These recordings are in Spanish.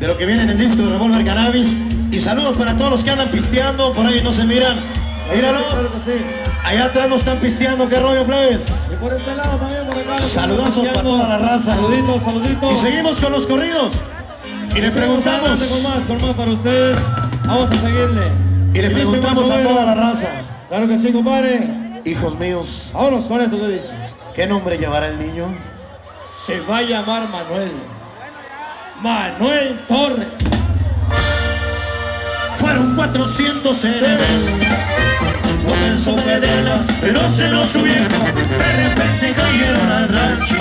de lo que viene en el disco de Revolver Cannabis. Y saludos para todos los que andan pisteando, por ahí no se miran. Míralos. Allá atrás no están pisteando, qué rollo, plebes. Y por este lado también, por acá. Saludazos para toda la raza. Saluditos, saluditos. Y seguimos con los corridos. Y le preguntamos. Con más, con más para ustedes. Vamos a seguirle. Y le preguntamos a toda la raza. Claro que sí, compadre. Hijos míos, Vámonos con esto, ¿qué dice? ¿qué nombre llevará el niño? Se va a llamar Manuel. Manuel Torres. Fueron 400 en el No pensó Fedela, pero se lo subieron. De repente cayeron al rancho.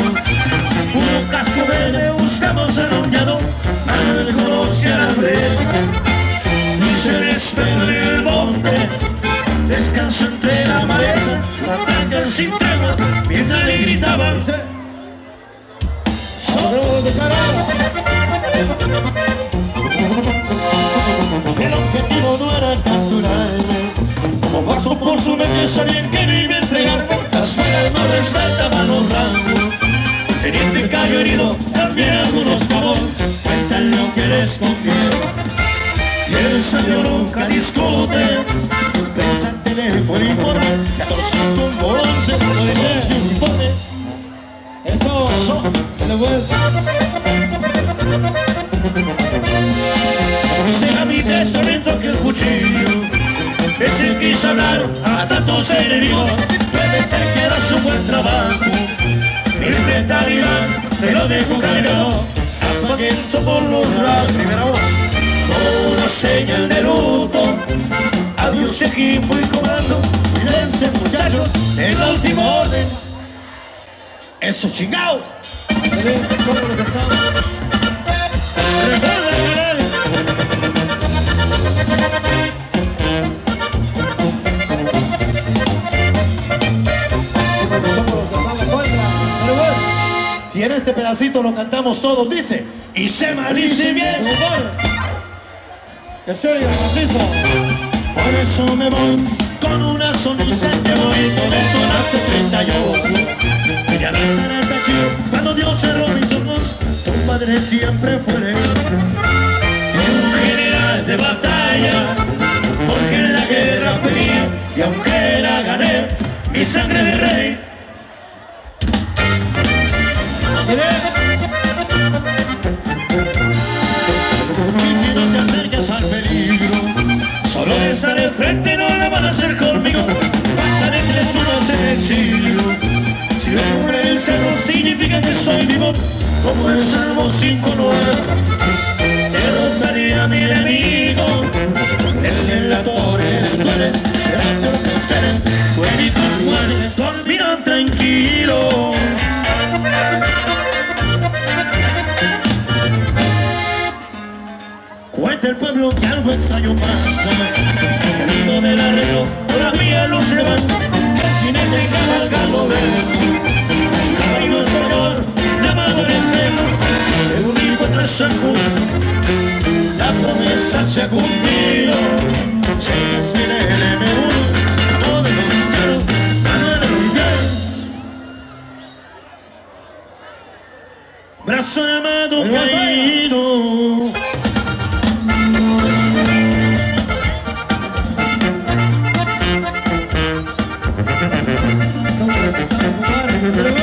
Puro caso verde, buscamos al hondeado Al conoce a la Y se despegó en el monte. Descansó entre la maleza. Atacan sin tregua. Mientras le gritaban "Son Vamos a empezar ahora. El objetivo no era capturarme. Como pasó por su mente sabían que iba a entregar Las balas no respetaban los rangos Teniente Cayo herido, también algunos cabos. Cuentan lo que les confiero Y el señor nunca discute Pensante de por informe 14 con 11 por el informe. Eso. Eso. Será mi testamento que el cuchillo es el que hizo hablar a tantos enemigos. Debe ser que era su buen trabajo. Mi frente a Iván, te lo dejo cargado. Apaguento por los radios. Primera voz. La señal de luto. Adiós equipo y comando. Cuídense muchachos, en la última orden. Eso chingado. Y en este pedacito lo cantamos todos, dice, y se maldice bien. Que se oiga. Por eso me voy con una sonrisa que bonito detonaste 38 Y ya besar al tachillo cuando Dios cerró mis ojos padre siempre fue un general de batalla Porque en la guerra pedí y aunque la gané Mi sangre de rey. Y no te acerques al peligro Solo estar enfrente no la van a hacer conmigo. Pasaré tres unos en exilio Si hombre el cerro significa que soy vivo Como el Salmo 5.9 Derrotaría a mi enemigo. Es en la torre duele Será por que esperen Buenito muere Dormirán tranquilo. Cuenta el pueblo que algo extraño pasa. El ritmo del arreglo todavía no se van Que el jinete cabalgando saçça cumplido Sen esmine Braço na mão do caído. Thank